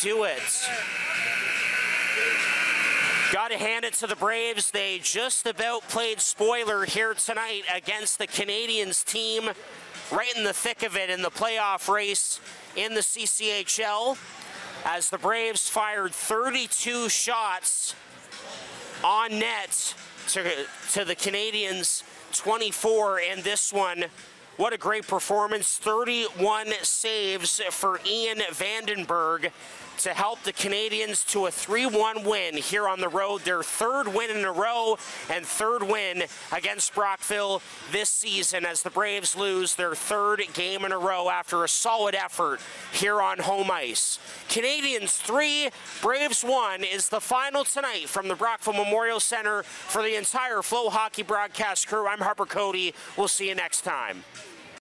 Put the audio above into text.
do it. Got to hand it to the Braves. They just about played spoiler here tonight against the Canadians team, right in the thick of it in the playoff race in the CCHL. As the Braves fired 32 shots on net to, to the Canadians 24, and this one what a great performance. 31 saves for Ian Vandenberg to help the Canadians to a 3-1 win here on the road. Their third win in a row and third win against Brockville this season as the Braves lose their third game in a row after a solid effort here on home ice. Canadians 3, Braves 1 is the final tonight from the Brockville Memorial Center for the entire FloHockey broadcast crew. I'm Harper Cotie. We'll see you next time.